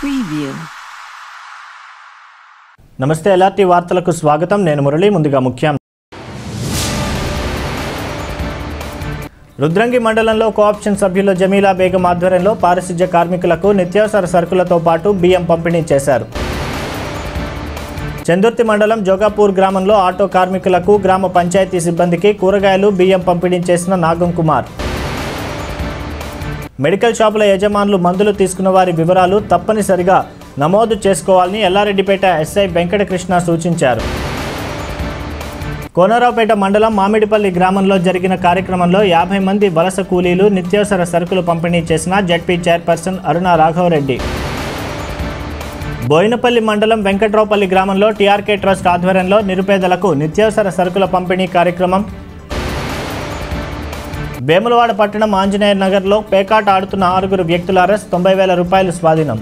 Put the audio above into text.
Preview. నమస్తే ఎలాంటి వార్తలకు స్వాగతం. నేను మురళి ముందుగా ముఖ్యం రుద్రంగి మండలంలో కోఆప్షన్ సభ్యుల జమీలా బేగం ఆధ్వర్యంలో పారిశుధ్య కార్మికులకు నిత్యావసర సరుకులతో పాటు బియ్యం పంపిణీ చేశారు. చందుర్తి మండలం జోగాపూర్ గ్రామంలో ఆటో కార్మికులకు గ్రామ పంచాయతీ సిబ్బందికి కూరగాయలు బియ్యం పంపిణీ చేసిన నాగం కుమార్. మెడికల్ షాపుల యజమానులు మందులు తీసుకున్న వారి వివరాలు తప్పనిసరిగా నమోదు చేసుకోవాలని ఎల్లారెడ్డిపేట ఎస్ఐ వెంకటకృష్ణ సూచించారు. కోనరావుపేట మండలం మామిడిపల్లి గ్రామంలో జరిగిన కార్యక్రమంలో యాభై మంది వలస కూలీలు నిత్యావసర సరుకులు పంపిణీ చేసిన జడ్పీ చైర్పర్సన్ అరుణ రాఘవరెడ్డి. బోయినపల్లి మండలం వెంకట్రావుపల్లి గ్రామంలో టీఆర్కే ట్రస్ట్ ఆధ్వర్యంలో నిరుపేదలకు నిత్యావసర సరుకుల పంపిణీ కార్యక్రమం వేములవాడ పట్టణం ఆంజనేయ నగర్లో పేకాట ఆడుతున్న ఆరుగురు వ్యక్తుల అరెస్ట్ తొంభై వేల రూపాయలు స్వాధీనం.